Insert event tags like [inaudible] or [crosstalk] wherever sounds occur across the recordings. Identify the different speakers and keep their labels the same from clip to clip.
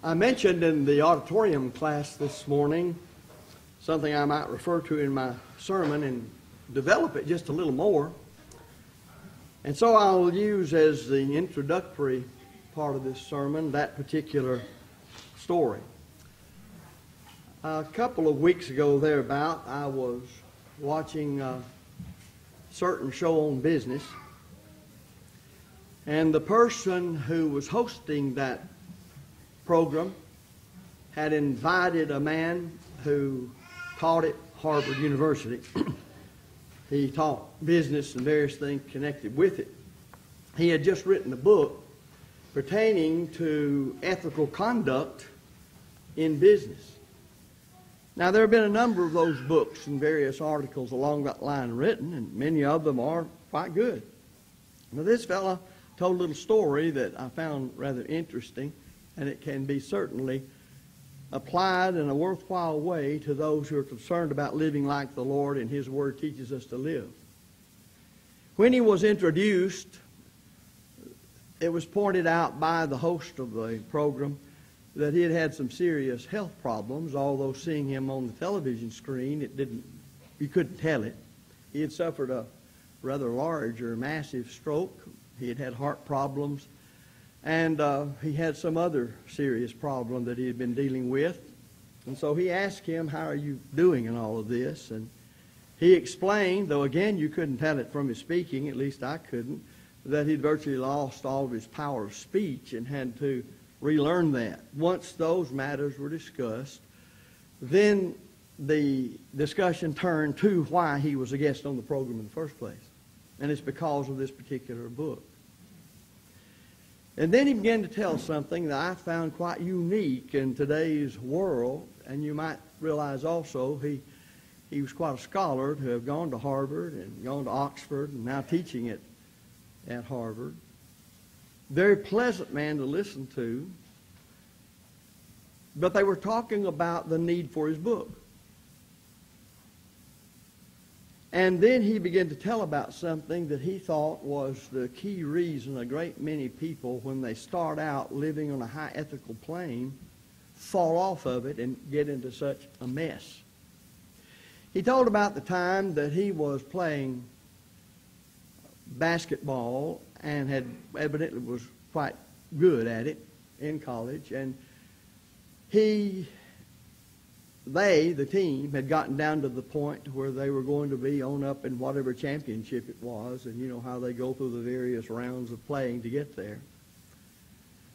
Speaker 1: I mentioned in the auditorium class this morning something I might refer to in my sermon and develop it just a little more. And so I'll use as the introductory part of this sermon that particular story. A couple of weeks ago, thereabout, I was watching a certain show on business, and the person who was hosting that program had invited a man who taught at Harvard University. [clears throat] he taught business and various things connected with it. He had just written a book pertaining to ethical conduct in business. Now, there have been a number of those books and various articles along that line written, and many of them are quite good. Now, this fellow told a little story that I found rather interesting and it can be certainly applied in a worthwhile way to those who are concerned about living like the Lord and His Word teaches us to live. When he was introduced, it was pointed out by the host of the program that he had had some serious health problems, although seeing him on the television screen, it didn't, you couldn't tell it. He had suffered a rather large or massive stroke. He had had heart problems and uh, he had some other serious problem that he had been dealing with. And so he asked him, How are you doing in all of this? And he explained, though again you couldn't tell it from his speaking, at least I couldn't, that he'd virtually lost all of his power of speech and had to relearn that. Once those matters were discussed, then the discussion turned to why he was a guest on the program in the first place. And it's because of this particular book. And then he began to tell something that I found quite unique in today's world. And you might realize also he, he was quite a scholar to have gone to Harvard and gone to Oxford and now teaching it at Harvard. Very pleasant man to listen to. But they were talking about the need for his book. And then he began to tell about something that he thought was the key reason a great many people, when they start out living on a high ethical plane, fall off of it and get into such a mess. He told about the time that he was playing basketball and had evidently was quite good at it in college and he they, the team, had gotten down to the point where they were going to be on up in whatever championship it was, and you know how they go through the various rounds of playing to get there.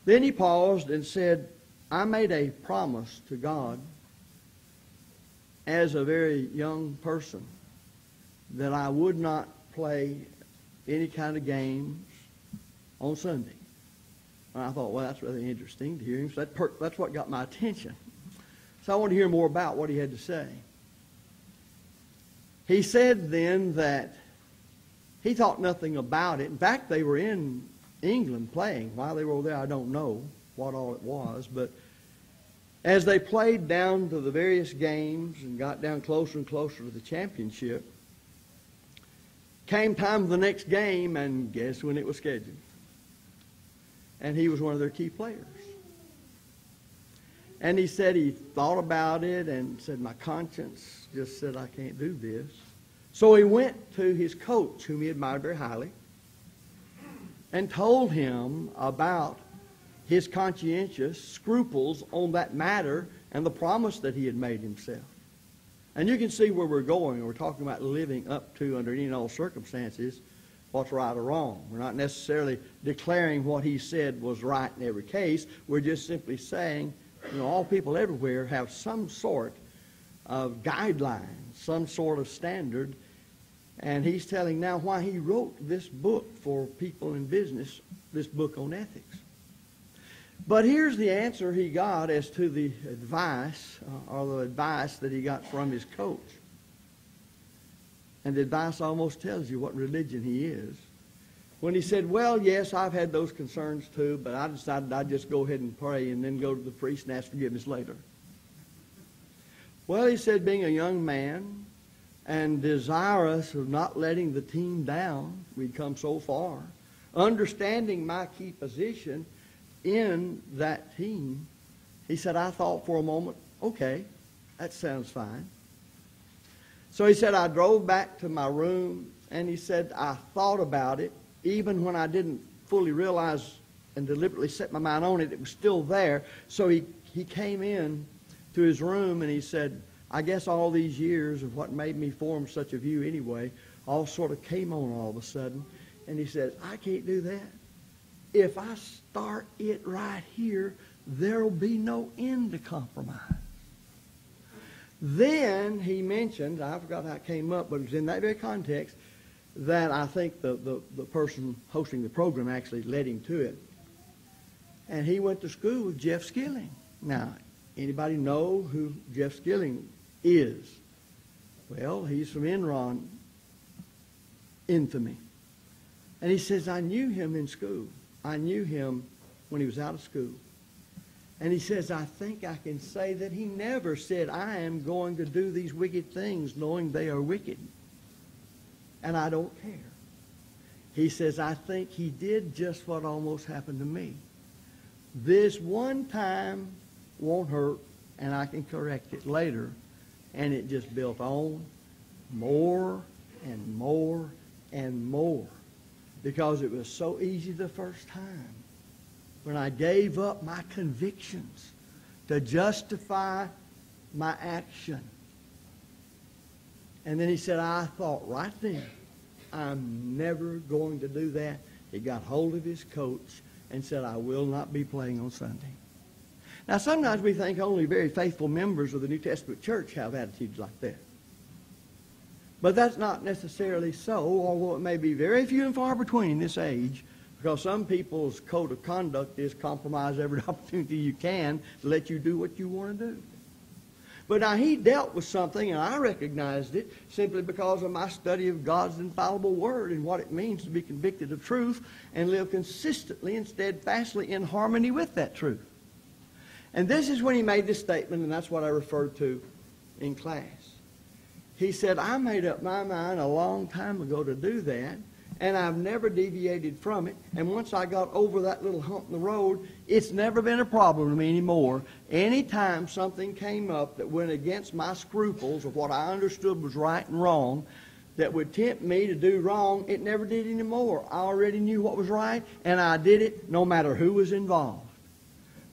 Speaker 1: Then he paused and said, I made a promise to God as a very young person that I would not play any kind of games on Sunday. And I thought, well, that's really interesting to hear him. So that per- that's what got my attention. So I want to hear more about what he had to say. He said then that he thought nothing about it. In fact, they were in England playing. While they were there, I don't know what all it was, but as they played down to the various games and got down closer and closer to the championship, came time for the next game, and guess when it was scheduled? And he was one of their key players. And he said he thought about it and said, My conscience just said I can't do this. So he went to his coach, whom he admired very highly, and told him about his conscientious scruples on that matter and the promise that he had made himself. And you can see where we're going. We're talking about living up to, under any and all circumstances, what's right or wrong. We're not necessarily declaring what he said was right in every case. We're just simply saying you know, all people everywhere have some sort of guidelines, some sort of standard. And he's telling now why he wrote this book for people in business, this book on ethics. But here's the answer he got as to the advice, uh, or the advice that he got from his coach. And the advice almost tells you what religion he is when he said, Well, yes, I've had those concerns too, but I decided I'd just go ahead and pray and then go to the priest and ask forgiveness later. Well, he said, being a young man and desirous of not letting the team down, we'd come so far, understanding my key position in that team, He said, I thought for a moment, okay, that sounds fine. So he said, I drove back to my room, and he said, I thought about it, even when I didn't fully realize and deliberately set my mind on it, it was still there. So he, he came in to his room, and he said, I guess all these years of what made me form such a view anyway, all sort of came on all of a sudden. And he said, I can't do that. If I start it right here, there'll be no end to compromise. Then he mentioned, I forgot how it came up, but it was in that very context, that I think the, the, the person hosting the program actually led him to it. And he went to school with Jeff Skilling. Now, anybody know who Jeff Skilling is? Well, he's from Enron infamy. And he says, I knew him in school. I knew him when he was out of school. And he says, I think I can say that he never said, I am going to do these wicked things knowing they are wicked. And I don't care. He says, I think he did just what almost happened to me. This one time won't hurt, and I can correct it later. And it just built on more and more and more because it was so easy the first time when I gave up my convictions to justify my action. And then he said, I thought right then, I'm never going to do that. He got hold of his coach and said, I will not be playing on Sunday. Now, sometimes we think only very faithful members of the New Testament church have attitudes like that. But that's not necessarily so, although it may be very few and far between in this age, because some people's code of conduct is compromise every [laughs] opportunity you can to let you do what you want to do. But now he dealt with something, and I recognized it simply because of my study of God's infallible word and what it means to be convicted of truth and live consistently and steadfastly in harmony with that truth. And this is when he made this statement, and that's what I referred to in class. He said, I made up my mind a long time ago to do that, and I've never deviated from it. And once I got over that little hump in the road, it's never been a problem to me anymore. Anytime something came up that went against my scruples of what I understood was right and wrong, that would tempt me to do wrong, it never did anymore. I already knew what was right, and I did it no matter who was involved.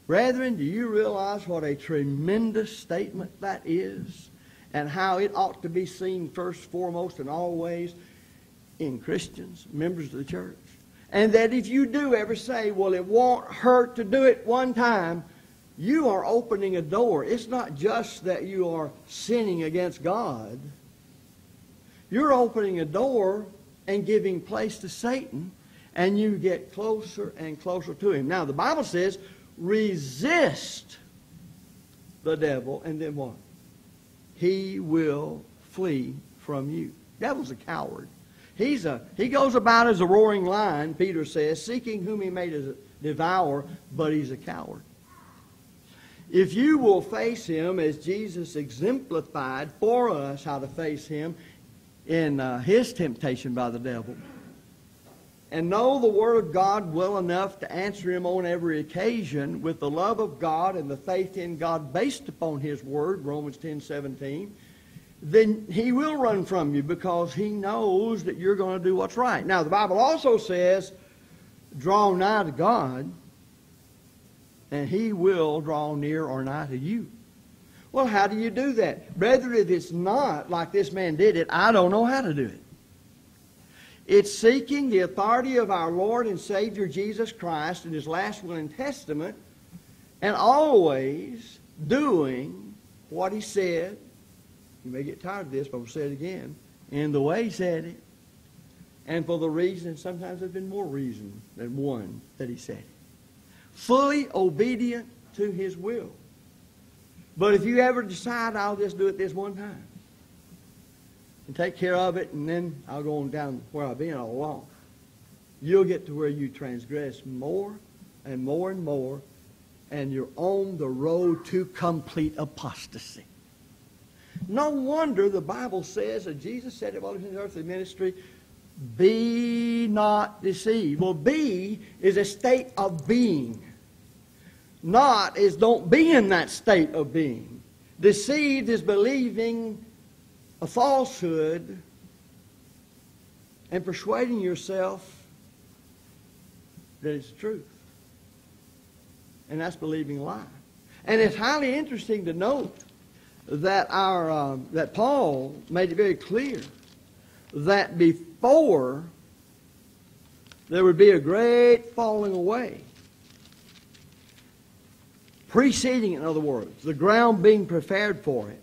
Speaker 1: Brethren, do you realize what a tremendous statement that is? And how it ought to be seen first, foremost, and always in Christians, members of the church. And that if you do ever say, well, it won't hurt to do it one time, you are opening a door. It's not just that you are sinning against God. You're opening a door and giving place to Satan, and you get closer and closer to him. Now, the Bible says, resist the devil, and then what? He will flee from you. Devil's a coward. He's a, he goes about as a roaring lion, Peter says, seeking whom he may devour, but he's a coward. If you will face him as Jesus exemplified for us how to face him in uh, his temptation by the devil, and know the Word of God well enough to answer him on every occasion with the love of God and the faith in God based upon his Word, Romans 10 17, then he will run from you because he knows that you're going to do what's right. Now, the Bible also says, draw nigh to God, and he will draw near or nigh to you. Well, how do you do that? Brethren, if it's not like this man did it, I don't know how to do it. It's seeking the authority of our Lord and Savior Jesus Christ in his last will and testament and always doing what he said you may get tired of this, but I'll say it again. And the way he said it, and for the reason, and sometimes there's been more reason than one that he said it. Fully obedient to his will. But if you ever decide, I'll just do it this one time and take care of it, and then I'll go on down where I've been all along, you'll get to where you transgress more and more and more, and you're on the road to complete apostasy. No wonder the Bible says, and Jesus said it while he was in his earthly ministry, be not deceived. Well, be is a state of being. Not is don't be in that state of being. Deceived is believing a falsehood and persuading yourself that it's the truth. And that's believing a lie. And it's highly interesting to note that our uh, that Paul made it very clear that before there would be a great falling away, preceding, in other words, the ground being prepared for it,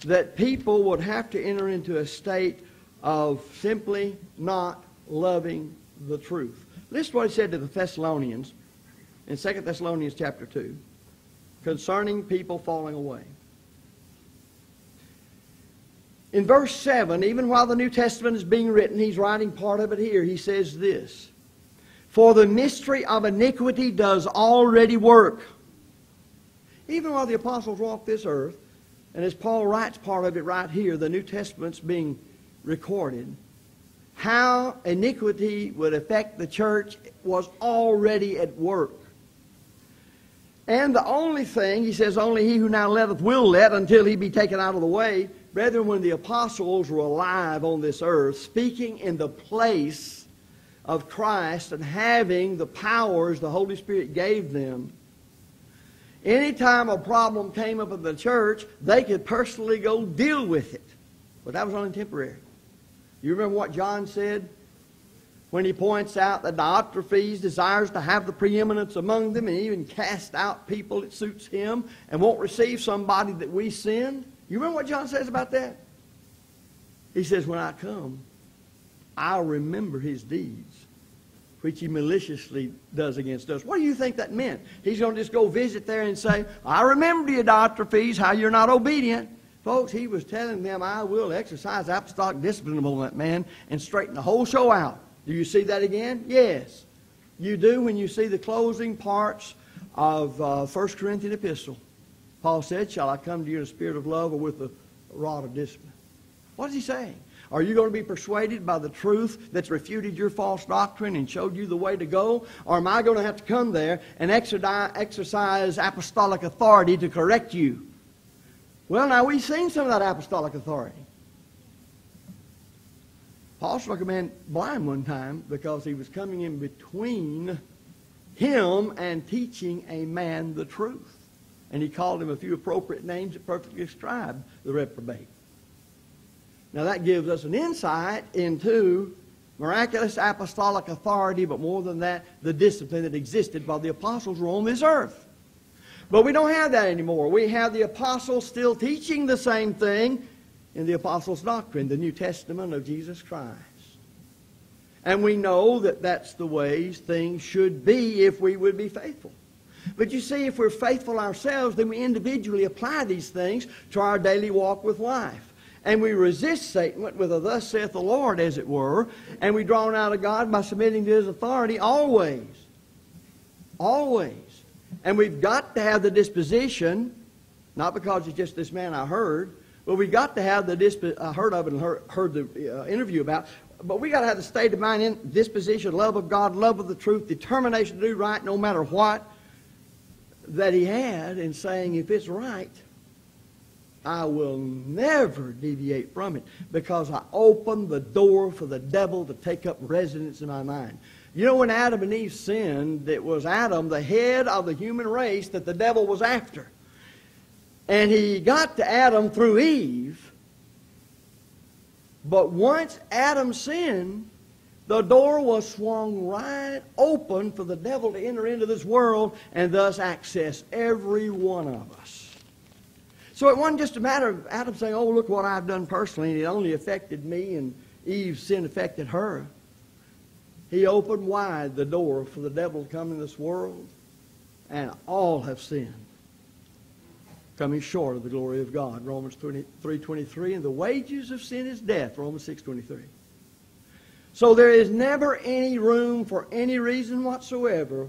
Speaker 1: that people would have to enter into a state of simply not loving the truth. This is what he said to the Thessalonians in 2 Thessalonians chapter 2 concerning people falling away. In verse 7, even while the New Testament is being written, he's writing part of it here. He says this For the mystery of iniquity does already work. Even while the apostles walked this earth, and as Paul writes part of it right here, the New Testament's being recorded, how iniquity would affect the church was already at work. And the only thing, he says, only he who now letteth will let until he be taken out of the way. Brethren, when the apostles were alive on this earth, speaking in the place of Christ and having the powers the Holy Spirit gave them, anytime a problem came up in the church, they could personally go deal with it. But that was only temporary. You remember what John said? when he points out that Diotrephes desires to have the preeminence among them and even cast out people that suits him and won't receive somebody that we send. You remember what John says about that? He says, When I come, I'll remember his deeds, which he maliciously does against us. What do you think that meant? He's going to just go visit there and say, I remember you, Diotrephes, how you're not obedient. Folks, he was telling them, I will exercise apostolic discipline upon that man and straighten the whole show out. Do you see that again? Yes. You do when you see the closing parts of uh, 1 Corinthian epistle. Paul said, Shall I come to you in a spirit of love or with a rod of discipline? What is he saying? Are you going to be persuaded by the truth that's refuted your false doctrine and showed you the way to go? Or am I going to have to come there and exercise apostolic authority to correct you? Well, now we've seen some of that apostolic authority. Paul struck a man blind one time because he was coming in between him and teaching a man the truth. And he called him a few appropriate names that perfectly describe the reprobate. Now that gives us an insight into miraculous apostolic authority, but more than that, the discipline that existed while the apostles were on this earth. But we don't have that anymore. We have the apostles still teaching the same thing, in the Apostles' Doctrine, the New Testament of Jesus Christ. And we know that that's the way things should be if we would be faithful. But you see, if we're faithful ourselves, then we individually apply these things to our daily walk with life. And we resist Satan with a thus saith the Lord, as it were, and we draw out of God by submitting to his authority always. Always. And we've got to have the disposition, not because it's just this man I heard, but we've got to have the disp- I heard of it and heard, heard the uh, interview about. But we got to have the state of mind, in disposition, love of God, love of the truth, determination to do right, no matter what. That he had in saying, if it's right, I will never deviate from it because I opened the door for the devil to take up residence in my mind. You know, when Adam and Eve sinned, it was Adam, the head of the human race, that the devil was after. And he got to Adam through Eve. But once Adam sinned, the door was swung right open for the devil to enter into this world and thus access every one of us. So it wasn't just a matter of Adam saying, Oh, look what I've done personally, it only affected me, and Eve's sin affected her. He opened wide the door for the devil to come in this world, and all have sinned coming short of the glory of God. Romans 3.23, and the wages of sin is death. Romans 6.23. So there is never any room for any reason whatsoever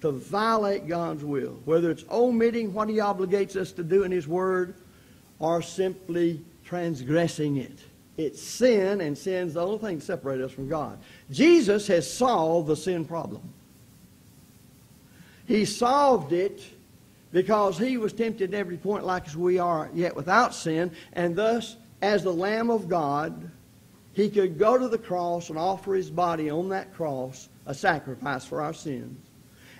Speaker 1: to violate God's will, whether it's omitting what he obligates us to do in his word or simply transgressing it. It's sin, and sin's the only thing that separates us from God. Jesus has solved the sin problem. He solved it because he was tempted at every point like as we are, yet without sin, and thus, as the Lamb of God, he could go to the cross and offer his body on that cross, a sacrifice for our sins.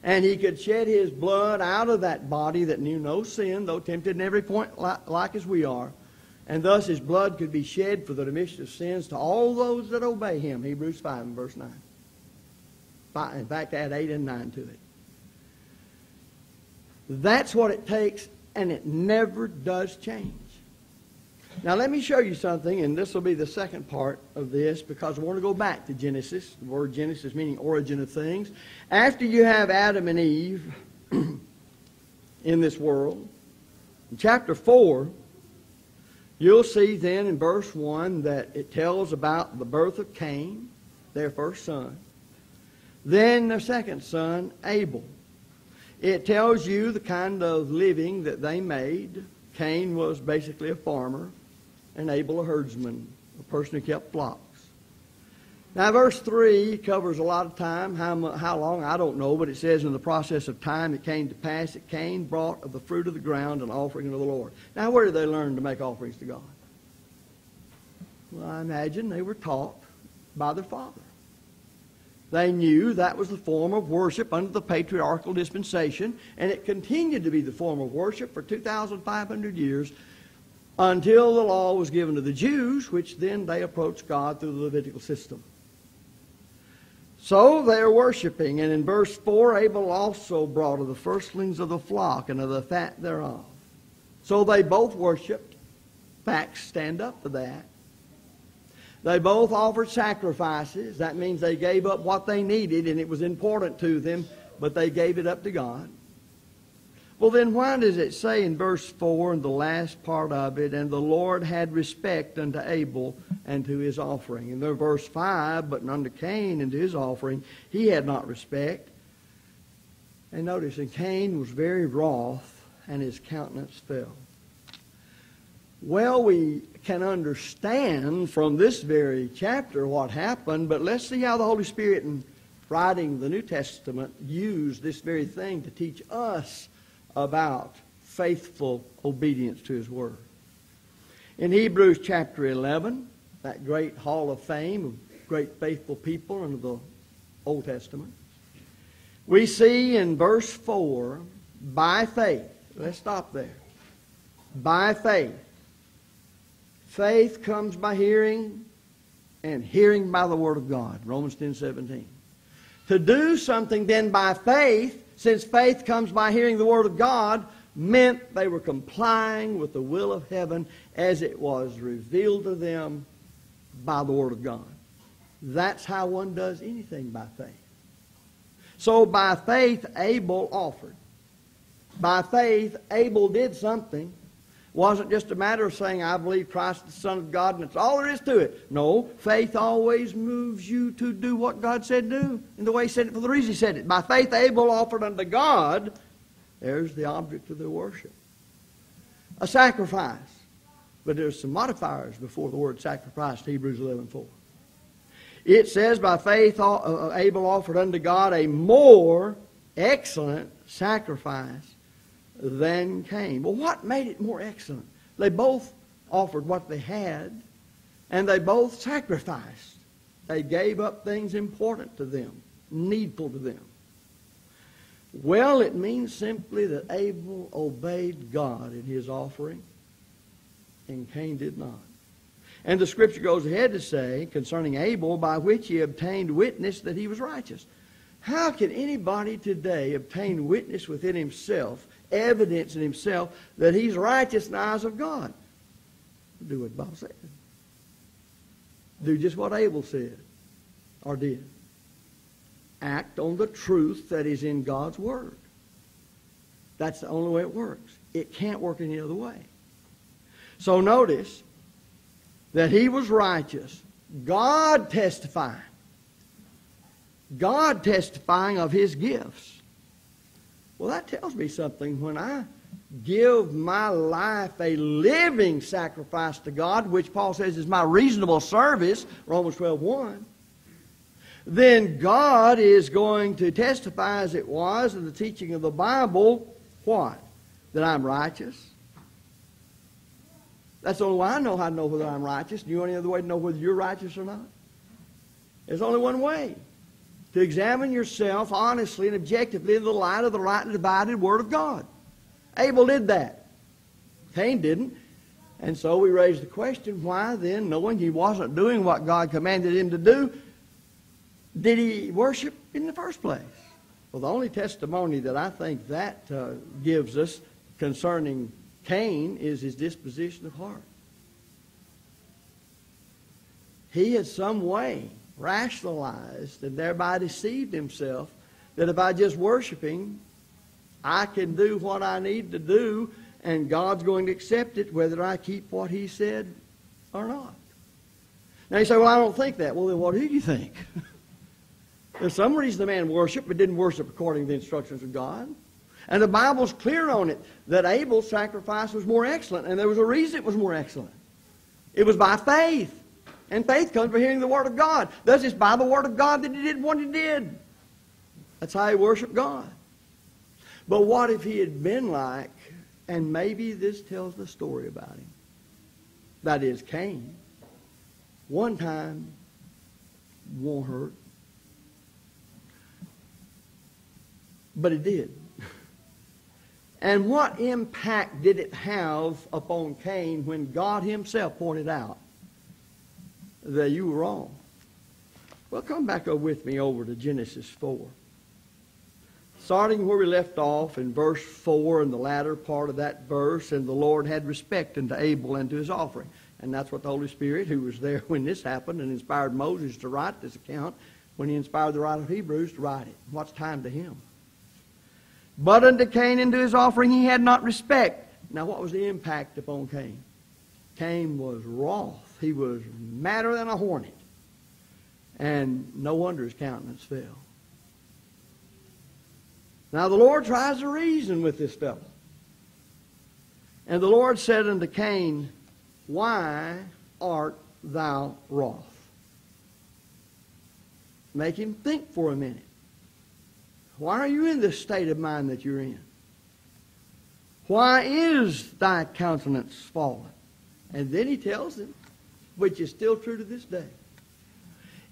Speaker 1: And he could shed his blood out of that body that knew no sin, though tempted in every point like, like as we are. And thus his blood could be shed for the remission of sins to all those that obey him. Hebrews 5 and verse 9. In fact, add 8 and 9 to it. That's what it takes, and it never does change. Now, let me show you something, and this will be the second part of this because I want to go back to Genesis. The word Genesis meaning origin of things. After you have Adam and Eve [clears throat] in this world, in chapter 4, you'll see then in verse 1 that it tells about the birth of Cain, their first son. Then their second son, Abel. It tells you the kind of living that they made. Cain was basically a farmer, and Abel a herdsman, a person who kept flocks. Now, verse 3 covers a lot of time. How, how long, I don't know, but it says in the process of time it came to pass that Cain brought of the fruit of the ground an offering to the Lord. Now, where did they learn to make offerings to God? Well, I imagine they were taught by their father. They knew that was the form of worship under the patriarchal dispensation, and it continued to be the form of worship for 2,500 years until the law was given to the Jews, which then they approached God through the Levitical system. So they're worshiping, and in verse 4, Abel also brought of the firstlings of the flock and of the fat thereof. So they both worshiped. Facts stand up for that. They both offered sacrifices. That means they gave up what they needed, and it was important to them, but they gave it up to God. Well, then why does it say in verse 4, in the last part of it, and the Lord had respect unto Abel and to his offering? In the verse 5, but unto Cain and to his offering, he had not respect. And notice, and Cain was very wroth, and his countenance fell. Well, we can understand from this very chapter what happened, but let's see how the Holy Spirit in writing the New Testament used this very thing to teach us about faithful obedience to His Word. In Hebrews chapter 11, that great hall of fame of great faithful people under the Old Testament, we see in verse 4, by faith, let's stop there. By faith, Faith comes by hearing, and hearing by the Word of God. Romans 10 17. To do something then by faith, since faith comes by hearing the Word of God, meant they were complying with the will of heaven as it was revealed to them by the Word of God. That's how one does anything by faith. So by faith, Abel offered. By faith, Abel did something wasn't just a matter of saying, I believe Christ is the Son of God, and that's all there is to it. No, faith always moves you to do what God said do, in the way He said it for the reason He said it. By faith, Abel offered unto God, there's the object of their worship. A sacrifice. But there's some modifiers before the word sacrifice, Hebrews 11 4. It says, By faith, uh, uh, Abel offered unto God a more excellent sacrifice than Cain. Well, what made it more excellent? They both offered what they had, and they both sacrificed. They gave up things important to them, needful to them. Well, it means simply that Abel obeyed God in his offering, and Cain did not. And the scripture goes ahead to say concerning Abel, by which he obtained witness that he was righteous. How can anybody today obtain witness within himself evidence in himself that he's righteous in the eyes of God. Do what Bob said. Do just what Abel said or did. Act on the truth that is in God's Word. That's the only way it works. It can't work any other way. So notice that he was righteous. God testifying. God testifying of his gifts. Well, that tells me something. When I give my life a living sacrifice to God, which Paul says is my reasonable service, Romans 12 1, then God is going to testify as it was in the teaching of the Bible, what? That I'm righteous. That's the only way I know how to know whether I'm righteous. Do you know any other way to know whether you're righteous or not? There's only one way. To examine yourself honestly and objectively in the light of the rightly divided Word of God. Abel did that. Cain didn't. And so we raise the question, why then, knowing he wasn't doing what God commanded him to do, did he worship in the first place? Well, the only testimony that I think that uh, gives us concerning Cain is his disposition of heart. He had some way rationalized and thereby deceived himself that if I just worship him, I can do what I need to do and God's going to accept it whether I keep what he said or not. Now you say, well, I don't think that. Well, then what do you think? [laughs] There's some reason the man worshiped, but didn't worship according to the instructions of God. And the Bible's clear on it that Abel's sacrifice was more excellent, and there was a reason it was more excellent. It was by faith. And faith comes by hearing the Word of God. Thus, it's by the Word of God that he did what he did. That's how he worshiped God. But what if he had been like, and maybe this tells the story about him? That is, Cain. One time won't hurt. But it did. [laughs] And what impact did it have upon Cain when God himself pointed out that you were wrong? Well, come back over with me over to Genesis 4. Starting where we left off in verse 4 and the latter part of that verse, and the Lord had respect unto Abel and to his offering. And that's what the Holy Spirit, who was there [laughs] when this happened and inspired Moses to write this account, when he inspired the writer of Hebrews to write it. What's time to him? But unto Cain and to his offering he had not respect. Now, what was the impact upon Cain? Cain was wroth. He was madder than a hornet. And no wonder his countenance fell. Now, the Lord tries to reason with this fellow. And the Lord said unto Cain, Why art thou wroth? Make him think for a minute. Why are you in this state of mind that you're in? Why is thy countenance fallen? And then he tells him, which is still true to this day,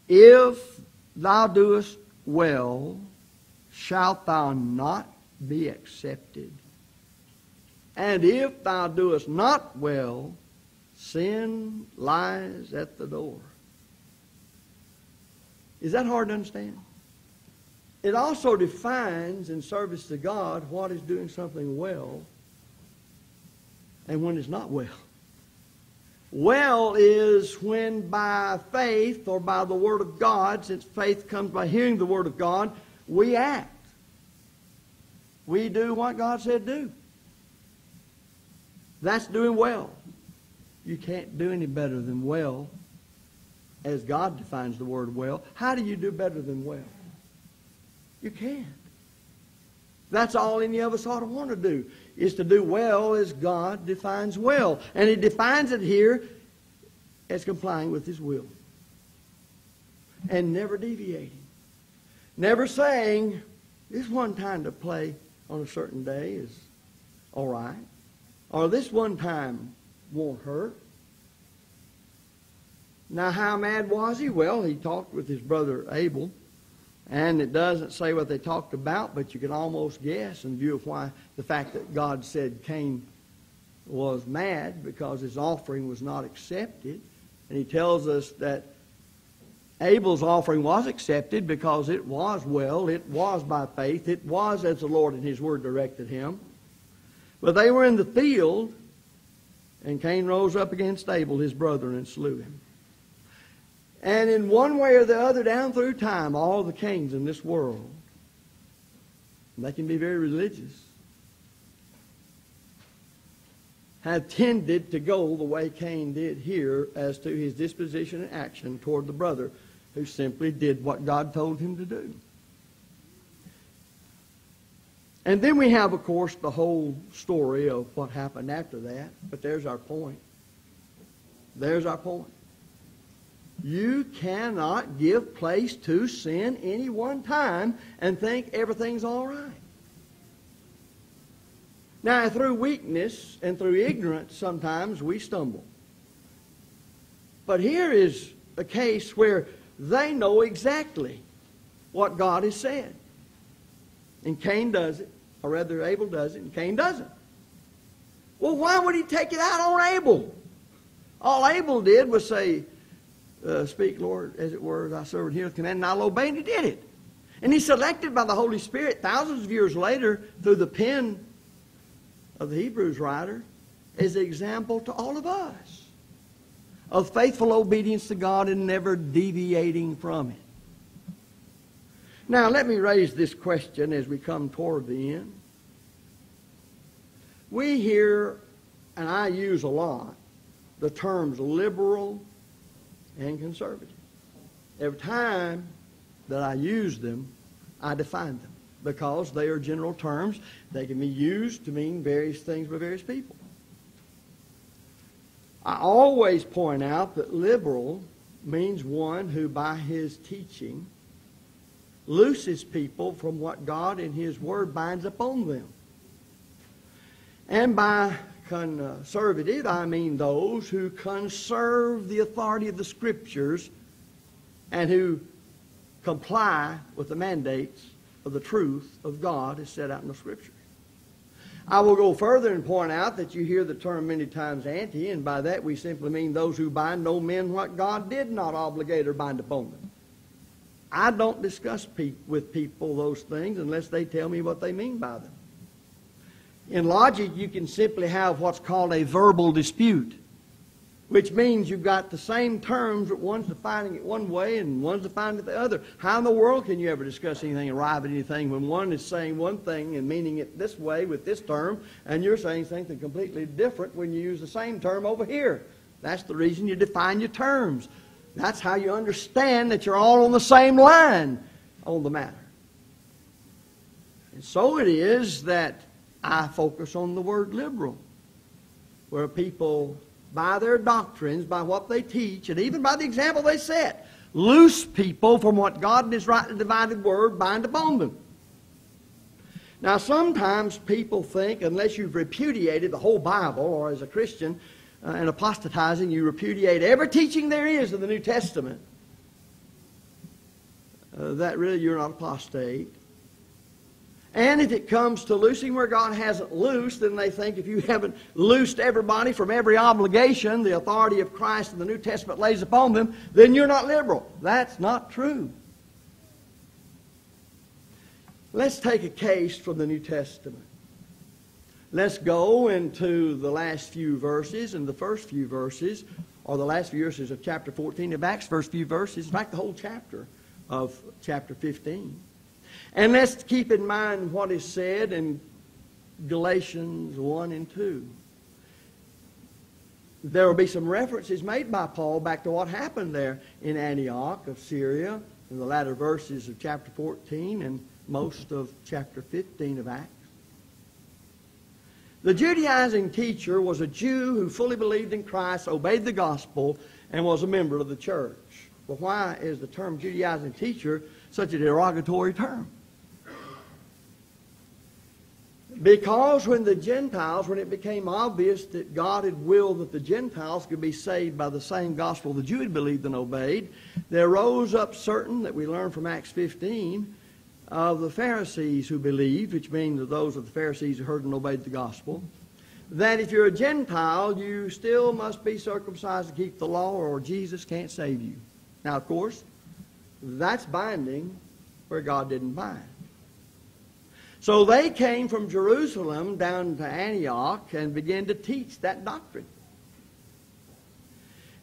Speaker 1: if thou doest well, shalt thou not be accepted? And if thou doest not well, sin lies at the door. Is that hard to understand? It also defines in service to God what is doing something well and when it's not well. Well is when by faith or by the Word of God, since faith comes by hearing the Word of God, we act. We do what God said do. That's doing well. You can't do any better than well as God defines the word well. How do you do better than well? You can't. That's all any of us ought to want to do, is to do well as God defines well. And He defines it here as complying with His will. And never deviating. Never saying, this one time to play on a certain day is all right. Or this one time won't hurt. Now, how mad was he? Well, he talked with his brother Abel. And it doesn't say what they talked about, but you can almost guess in view of why the fact that God said Cain was mad because his offering was not accepted. And he tells us that Abel's offering was accepted because it was well, it was by faith, it was as the Lord in his word directed him. But they were in the field, and Cain rose up against Abel, his brother, and slew him. And in one way or the other, down through time, all the kings in this world, they can be very religious, have tended to go the way Cain did here as to his disposition and action toward the brother who simply did what God told him to do. And then we have, of course, the whole story of what happened after that. But there's our point. There's our point. You cannot give place to sin any one time and think everything's all right. Now, through weakness and through ignorance, sometimes we stumble. But here is a case where they know exactly what God has said. And Cain does it, or rather Abel does it, and Cain doesn't. Well, why would he take it out on Abel? All Abel did was say, uh, Speak, Lord, as it were, thy servant heareth command, and I'll obey, and he did it. And he's selected by the Holy Spirit thousands of years later through the pen of the Hebrews writer as an example to all of us of faithful obedience to God and never deviating from it. Now, let me raise this question as we come toward the end. We hear, and I use a lot, the terms liberal and conservative. Every time that I use them, I define them because they are general terms. They can be used to mean various things by various people. I always point out that liberal means one who, by his teaching, looses people from what God in His Word binds upon them. And by conservative, uh, I mean those who conserve the authority of the Scriptures and who comply with the mandates of the truth of God as set out in the Scriptures. I will go further and point out that you hear the term many times anti, and by that we simply mean those who bind no men what God did not obligate or bind upon them. I don't discuss pe- with people those things unless they tell me what they mean by them. In logic, you can simply have what's called a verbal dispute, which means you've got the same terms, but one's defining it one way and one's defining it the other. How in the world can you ever discuss anything, arrive at anything, when one is saying one thing and meaning it this way with this term, and you're saying something completely different when you use the same term over here? That's the reason you define your terms. That's how you understand that you're all on the same line on the matter. And so it is that I focus on the word liberal, where people, by their doctrines, by what they teach, and even by the example they set, loose people from what God in His rightly divided word bind upon them. Now, sometimes people think, unless you've repudiated the whole Bible, or as a Christian, uh, and apostatizing, you repudiate every teaching there is in the New Testament, uh, that really you're not apostate. And if it comes to loosing where God hasn't loosed, then they think if you haven't loosed everybody from every obligation the authority of Christ in the New Testament lays upon them, then you're not liberal. That's not true. Let's take a case from the New Testament. Let's go into the last few verses and the first few verses, or the last few verses of chapter 14 of Acts, first few verses, in fact, the whole chapter of chapter 15. And let's keep in mind what is said in Galatians 1 and 2. There will be some references made by Paul back to what happened there in Antioch of Syria in the latter verses of chapter 14 and most of chapter 15 of Acts. The Judaizing teacher was a Jew who fully believed in Christ, obeyed the gospel, and was a member of the church. But why is the term Judaizing teacher such a derogatory term? Because when the Gentiles, when it became obvious that God had willed that the Gentiles could be saved by the same gospel the Jew had believed and obeyed, there rose up certain that we learn from Acts 15 of the Pharisees who believed, which means those of the Pharisees who heard and obeyed the gospel, that if you're a Gentile, you still must be circumcised to keep the law or Jesus can't save you. Now, of course, that's binding where God didn't bind. So they came from Jerusalem down to Antioch and began to teach that doctrine.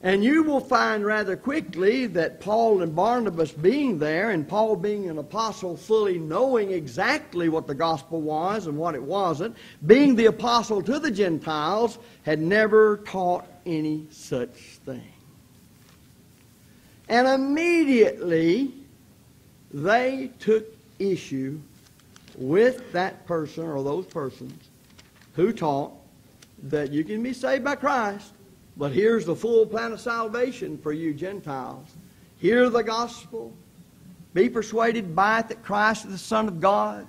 Speaker 1: And you will find rather quickly that Paul and Barnabas being there, and Paul being an apostle, fully knowing exactly what the gospel was and what it wasn't, being the apostle to the Gentiles, had never taught any such thing. And immediately they took issue with that person or those persons who taught that you can be saved by Christ But here's the full plan of salvation for you Gentiles. Hear the gospel. Be persuaded by it that Christ is the Son of God.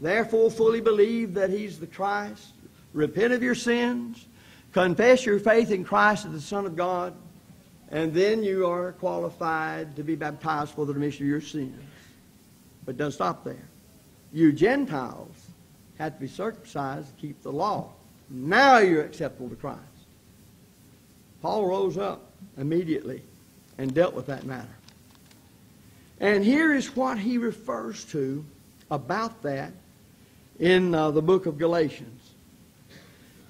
Speaker 1: Therefore, fully believe that He's the Christ. Repent of your sins. Confess your faith in Christ as the Son of God. And then you are qualified to be baptized for the remission of your sins. But don't stop there. You Gentiles had to be circumcised to keep the law. Now you're acceptable to Christ. Paul rose up immediately and dealt with that matter. And here is what he refers to about that in uh, the book of Galatians.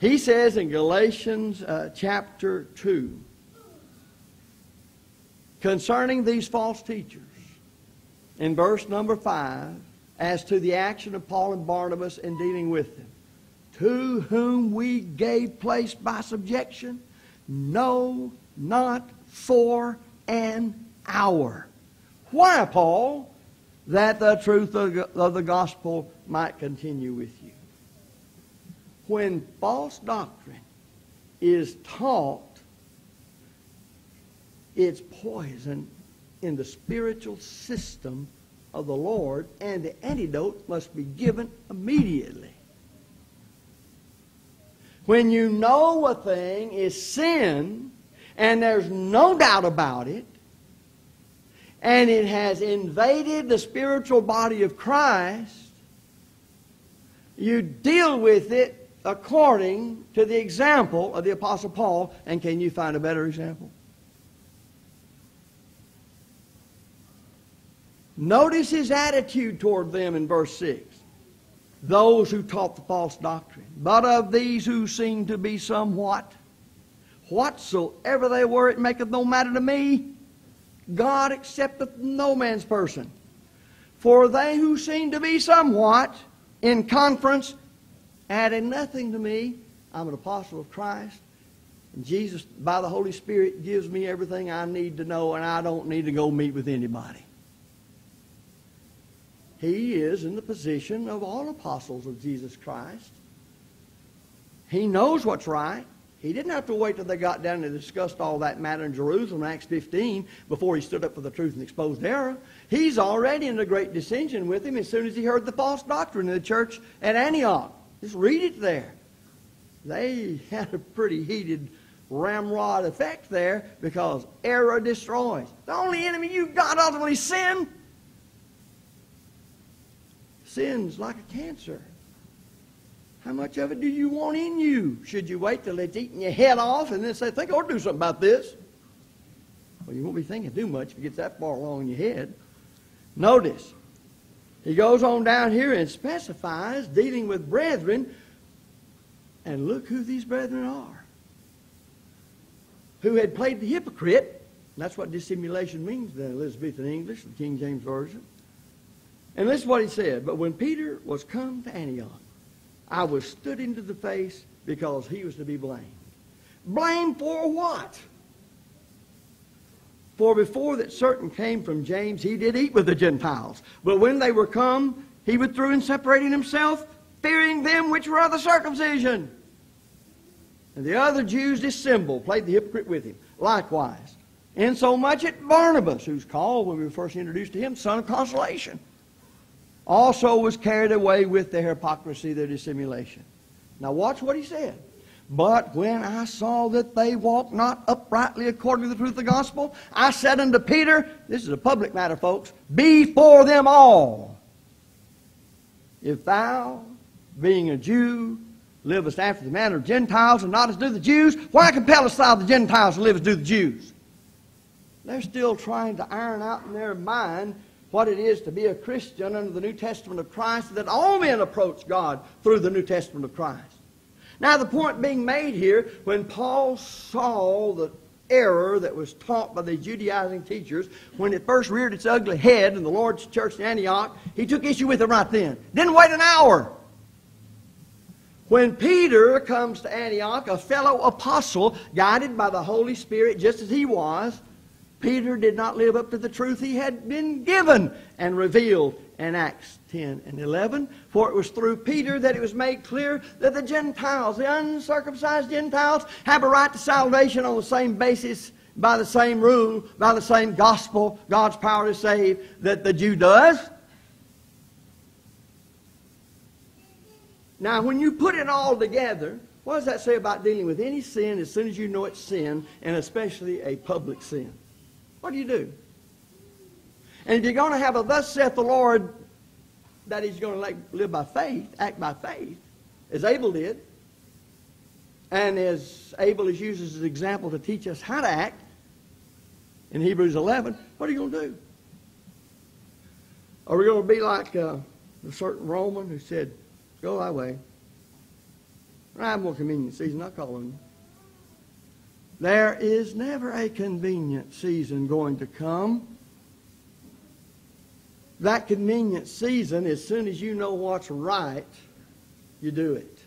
Speaker 1: He says in Galatians uh, chapter 2 concerning these false teachers, in verse number 5, as to the action of Paul and Barnabas in dealing with them, to whom we gave place by subjection, no, not for an hour. Why, Paul? That the truth of the gospel might continue with you. When false doctrine is taught, it's poison in the spiritual system of the Lord, and the antidote must be given immediately. When you know a thing is sin, and there's no doubt about it, and it has invaded the spiritual body of Christ, you deal with it according to the example of the Apostle Paul. And can you find a better example? Notice his attitude toward them in verse 6. Those who taught the false doctrine. But of these who seem to be somewhat, whatsoever they were, it maketh no matter to me. God accepteth no man's person. For they who seem to be somewhat in conference added nothing to me. I'm an apostle of Christ. And Jesus, by the Holy Spirit, gives me everything I need to know, and I don't need to go meet with anybody. He is in the position of all apostles of Jesus Christ. He knows what's right. He didn't have to wait till they got down and discussed all that matter in Jerusalem, Acts 15, before he stood up for the truth and exposed error. He's already in a great dissension with him as soon as he heard the false doctrine in the church at Antioch. Just read it there. They [laughs] had a pretty heated ramrod effect there because error destroys. The only enemy you've got ultimately sin. Sin's like a cancer. How much of it do you want in you? Should you wait till it's eating your head off and then say, think I ought to do something about this? Well, you won't be thinking too much if it gets that far along in your head. Notice, he goes on down here and specifies dealing with brethren, and look who these brethren are. Who had played the hypocrite. That's what dissimulation means in Elizabethan English, the King James Version. And this is what he said. But when Peter was come to Antioch, I was stood into the face because he was to be blamed. Blamed for what? For before that certain came from James, he did eat with the Gentiles. But when they were come, he withdrew and separated himself, fearing them which were of the circumcision. And the other Jews dissembled, played the hypocrite with him. Likewise, insomuch at Barnabas, who's called, when we were first introduced to him, son of consolation also was carried away with their hypocrisy, their dissimulation. Now watch what he said. But when I saw that they walked not uprightly according to the truth of the gospel, I said unto Peter, this is a public matter, folks, before them all, if thou, being a Jew, livest after the manner of Gentiles and not as do the Jews, why compellest thou the Gentiles to live as do the Jews? They're still trying to iron out in their mind what it is to be a Christian under the New Testament of Christ, that all men approach God through the New Testament of Christ. Now, the point being made here, when Paul saw the error that was taught by the Judaizing teachers, when it first reared its ugly head in the Lord's church in Antioch, he took issue with it right then. Didn't wait an hour. When Peter comes to Antioch, a fellow apostle, guided by the Holy Spirit just as he was, Peter did not live up to the truth he had been given and revealed in Acts 10 and 11. For it was through Peter that it was made clear that the Gentiles, the uncircumcised Gentiles, have a right to salvation on the same basis, by the same rule, by the same gospel, God's power to save, that the Jew does. Now, when you put it all together, what does that say about dealing with any sin as soon as you know it's sin, and especially a public sin? What do you do? And if you're going to have a thus saith the Lord, that he's going to like, live by faith, act by faith, as Abel did, and as Abel is used as an example to teach us how to act in Hebrews 11, what are you going to do? Are we going to be like uh, a certain Roman who said, Go thy way. I have more convenient season, I'll call you. There is never a convenient season going to come. That convenient season, as soon as you know what's right, you do it.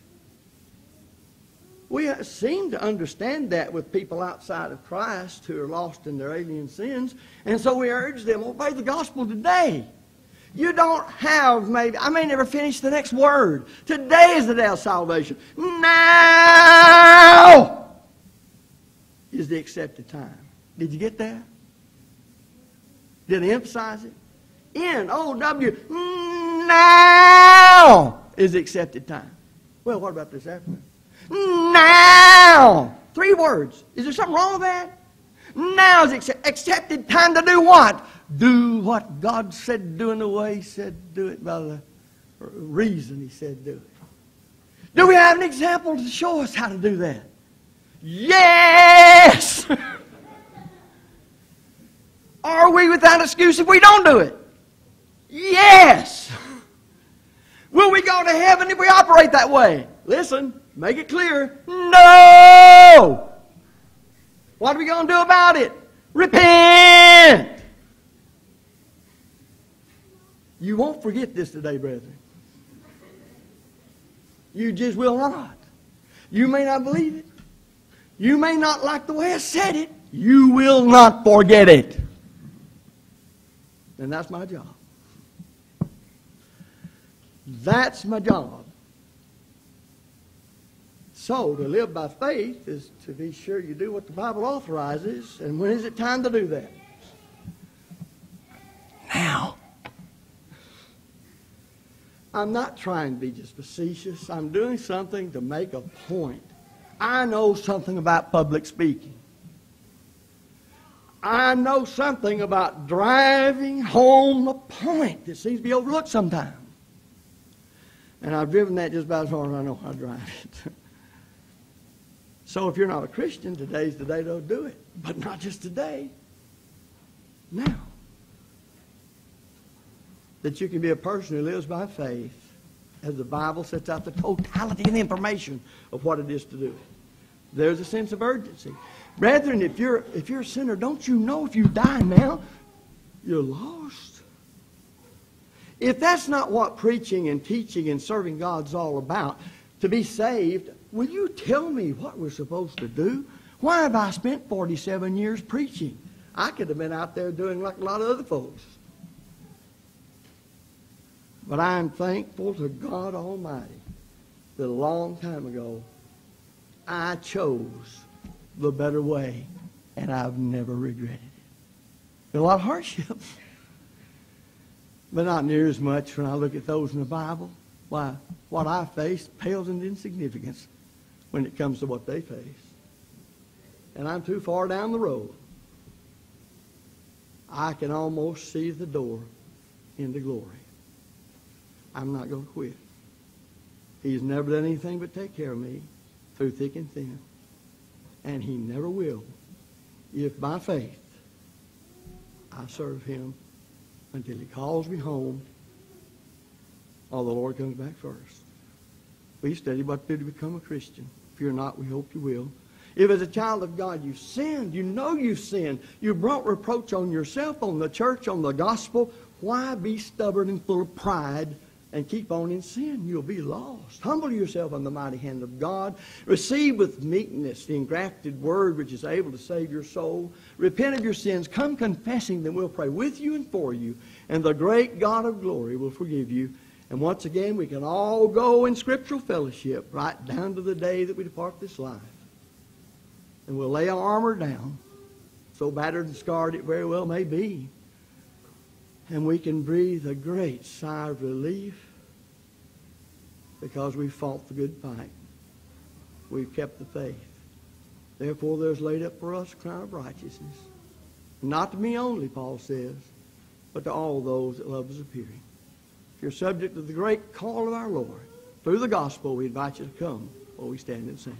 Speaker 1: We seem to understand that with people outside of Christ who are lost in their alien sins, and so we urge them, obey the gospel today. You don't have maybe, I may never finish the next word. Today is the day of salvation. Now is the accepted time. Did you get that? Did I emphasize it? N O W. Now is the accepted time. Well, what about this afternoon? Now. Three words. Is there something wrong with that? Now is accepted time to do what? Do what God said do in the way He said do it by the reason He said do it. Do we have an example to show us how to do that? Yes! Are we without excuse if we don't do it? Yes! Will we go to heaven if we operate that way? Listen, make it clear. No! What are we going to do about it? Repent! You won't forget this today, brethren. You just will not. You may not believe it. You may not like the way I said it. You will not forget it. And that's my job. That's my job. So, to live by faith is to be sure you do what the Bible authorizes. And when is it time to do that? Now. I'm not trying to be just facetious. I'm doing something to make a point. I know something about public speaking. I know something about driving home the point that seems to be overlooked sometimes. And I've driven that just about as hard as I know how to drive it. [laughs] so if you're not a Christian, today's the day to do it. But not just today. Now. That you can be a person who lives by faith as the Bible sets out the totality the information of what it is to do. There's a sense of urgency. Brethren, if you're, if you're a sinner, don't you know if you die now, you're lost? If that's not what preaching and teaching and serving God's all about, to be saved, will you tell me what we're supposed to do? Why have I spent 47 years preaching? I could have been out there doing like a lot of other folks. But I am thankful to God Almighty that a long time ago I chose the better way and I've never regretted it. A lot of hardships, [laughs] but not near as much when I look at those in the Bible. Why, what I face pales in insignificance when it comes to what they face. And I'm too far down the road. I can almost see the door into glory. I'm not going to quit. He's never done anything but take care of me through thick and thin. And he never will if by faith I serve him until he calls me home or the Lord comes back first. We study what to do to become a Christian. If you're not, we hope you will. If as a child of God you've sinned, you know you've sinned, you brought reproach on yourself, on the church, on the gospel, why be stubborn and full of pride and keep on in sin, you'll be lost. Humble yourself on the mighty hand of God. Receive with meekness the engrafted word which is able to save your soul. Repent of your sins. Come confessing them. We'll pray with you and for you. And the great God of glory will forgive you. And once again, we can all go in scriptural fellowship right down to the day that we depart this life. And we'll lay our armor down, so battered and scarred it very well may be and we can breathe a great sigh of relief because we fought the good fight. We've kept the faith. Therefore, there's laid up for us a crown of righteousness. Not to me only, Paul says, but to all those that love his appearing. If you're subject to the great call of our Lord, through the gospel, we invite you to come while we stand and sing.